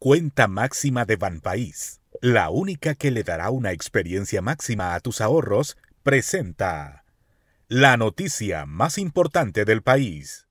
Cuenta máxima de Banpaís, la única que le dará una experiencia máxima a tus ahorros, presenta la noticia más importante del país.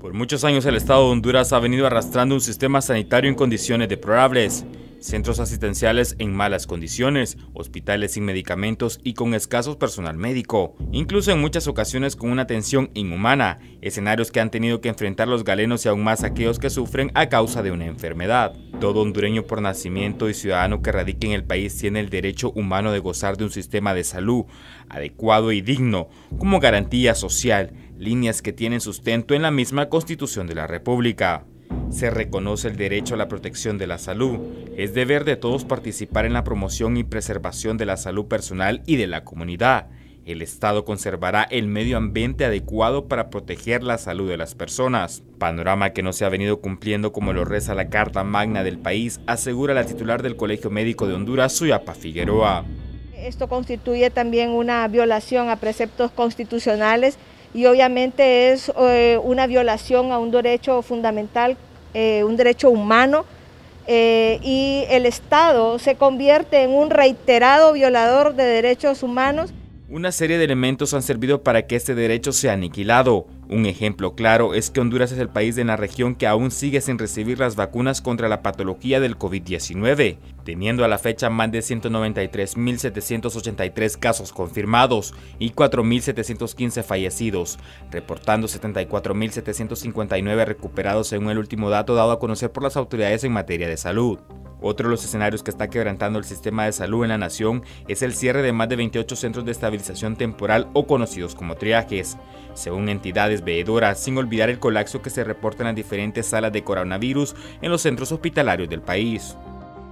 Por muchos años el Estado de Honduras ha venido arrastrando un sistema sanitario en condiciones deplorables, centros asistenciales en malas condiciones, hospitales sin medicamentos y con escasos personal médico, incluso en muchas ocasiones con una atención inhumana, escenarios que han tenido que enfrentar los galenos y aún más aquellos que sufren a causa de una enfermedad. Todo hondureño por nacimiento y ciudadano que radique en el país tiene el derecho humano de gozar de un sistema de salud adecuado y digno como garantía social, líneas que tienen sustento en la misma Constitución de la República. Se reconoce el derecho a la protección de la salud. Es deber de todos participar en la promoción y preservación de la salud personal y de la comunidad. El Estado conservará el medio ambiente adecuado para proteger la salud de las personas. Panorama que no se ha venido cumpliendo como lo reza la Carta Magna del país, asegura la titular del Colegio Médico de Honduras, Suyapa Figueroa. Esto constituye también una violación a preceptos constitucionales y obviamente es eh, una violación a un derecho fundamental, eh, un derecho humano, eh, y el Estado se convierte en un reiterado violador de derechos humanos. Una serie de elementos han servido para que este derecho sea aniquilado. Un ejemplo claro es que Honduras es el país de la región que aún sigue sin recibir las vacunas contra la patología del COVID-19, teniendo a la fecha más de 193.783 casos confirmados y 4.715 fallecidos, reportando 74.759 recuperados según el último dato dado a conocer por las autoridades en materia de salud. Otro de los escenarios que está quebrantando el sistema de salud en la nación es el cierre de más de 28 centros de estabilización temporal o conocidos como triajes, según entidades sin olvidar el colapso que se reporta en las diferentes salas de coronavirus en los centros hospitalarios del país.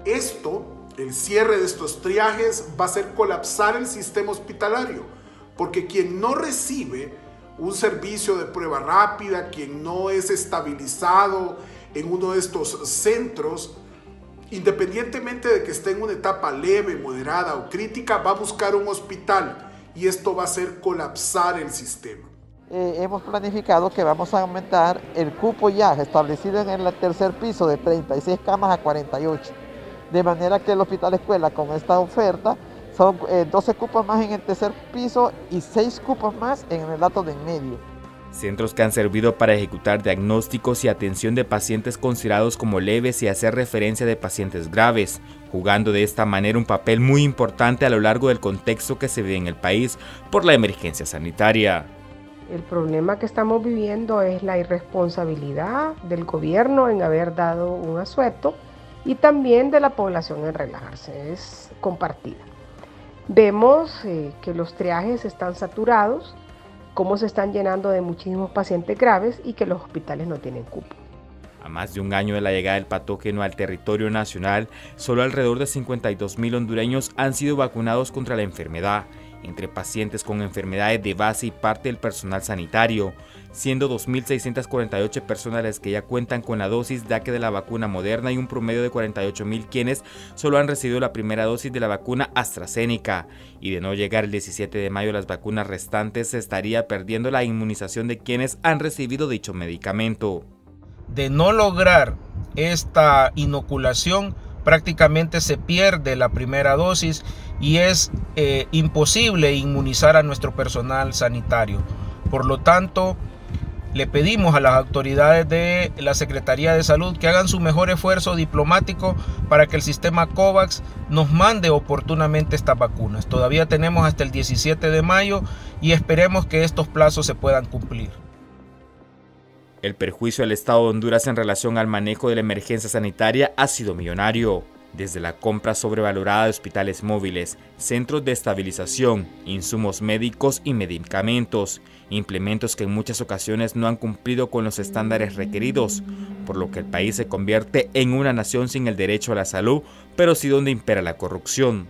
Esto, el cierre de estos triajes, va a hacer colapsar el sistema hospitalario, porque quien no recibe un servicio de prueba rápida, quien no es estabilizado en uno de estos centros, independientemente de que esté en una etapa leve, moderada o crítica, va a buscar un hospital y esto va a hacer colapsar el sistema. Eh, hemos planificado que vamos a aumentar el cupo ya establecido en el tercer piso de 36 camas a 48. De manera que el hospital escuela con esta oferta son 12 eh, cupos más en el tercer piso y 6 cupos más en el dato de en medio centros que han servido para ejecutar diagnósticos y atención de pacientes considerados como leves y hacer referencia de pacientes graves, jugando de esta manera un papel muy importante a lo largo del contexto que se vive en el país por la emergencia sanitaria. El problema que estamos viviendo es la irresponsabilidad del gobierno en haber dado un asueto y también de la población en relajarse, es compartida. Vemos eh, que los triajes están saturados, cómo se están llenando de muchísimos pacientes graves y que los hospitales no tienen cupo. A más de un año de la llegada del patógeno al territorio nacional, solo alrededor de 52 mil hondureños han sido vacunados contra la enfermedad entre pacientes con enfermedades de base y parte del personal sanitario, siendo 2.648 personas las que ya cuentan con la dosis de la vacuna moderna y un promedio de 48.000 quienes solo han recibido la primera dosis de la vacuna AstraZeneca. Y de no llegar el 17 de mayo las vacunas restantes, se estaría perdiendo la inmunización de quienes han recibido dicho medicamento. De no lograr esta inoculación, prácticamente se pierde la primera dosis y es eh, imposible inmunizar a nuestro personal sanitario. Por lo tanto, le pedimos a las autoridades de la Secretaría de Salud que hagan su mejor esfuerzo diplomático para que el sistema COVAX nos mande oportunamente estas vacunas. Todavía tenemos hasta el 17 de mayo y esperemos que estos plazos se puedan cumplir. El perjuicio al Estado de Honduras en relación al manejo de la emergencia sanitaria ha sido millonario desde la compra sobrevalorada de hospitales móviles, centros de estabilización, insumos médicos y medicamentos, implementos que en muchas ocasiones no han cumplido con los estándares requeridos, por lo que el país se convierte en una nación sin el derecho a la salud, pero sí donde impera la corrupción.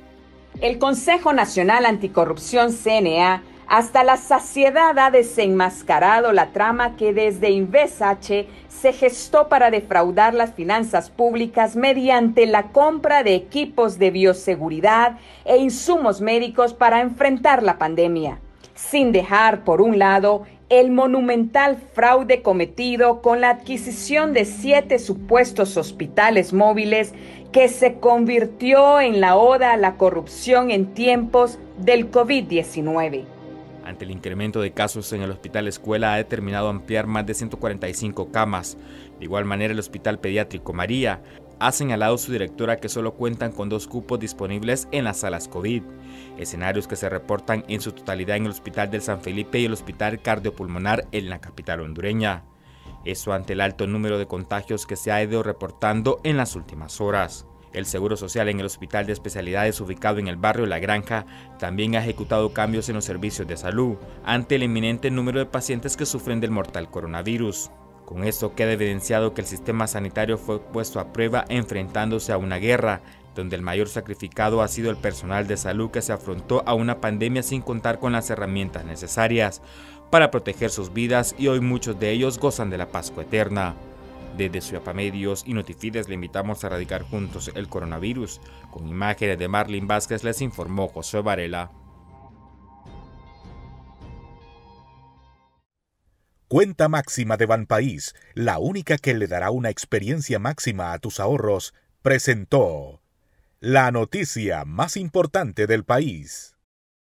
El Consejo Nacional Anticorrupción CNA hasta la saciedad ha desenmascarado la trama que desde Invesh se gestó para defraudar las finanzas públicas mediante la compra de equipos de bioseguridad e insumos médicos para enfrentar la pandemia, sin dejar por un lado el monumental fraude cometido con la adquisición de siete supuestos hospitales móviles que se convirtió en la oda a la corrupción en tiempos del COVID-19. Ante el incremento de casos en el Hospital Escuela ha determinado ampliar más de 145 camas. De igual manera, el Hospital Pediátrico María ha señalado su directora que solo cuentan con dos cupos disponibles en las salas COVID, escenarios que se reportan en su totalidad en el Hospital del San Felipe y el Hospital Cardiopulmonar en la capital hondureña. Eso ante el alto número de contagios que se ha ido reportando en las últimas horas. El Seguro Social en el Hospital de Especialidades ubicado en el barrio La Granja también ha ejecutado cambios en los servicios de salud ante el inminente número de pacientes que sufren del mortal coronavirus. Con esto queda evidenciado que el sistema sanitario fue puesto a prueba enfrentándose a una guerra, donde el mayor sacrificado ha sido el personal de salud que se afrontó a una pandemia sin contar con las herramientas necesarias para proteger sus vidas y hoy muchos de ellos gozan de la Pascua eterna. Desde Suyapa Medios y Notifides le invitamos a erradicar juntos el coronavirus. Con imágenes de Marlene Vázquez les informó José Varela. Cuenta máxima de Banpaís, la única que le dará una experiencia máxima a tus ahorros, presentó la noticia más importante del país.